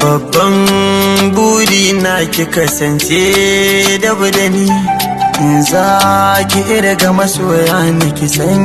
Babban buri na ki kasance da budani in za ki irga masoya ni ki san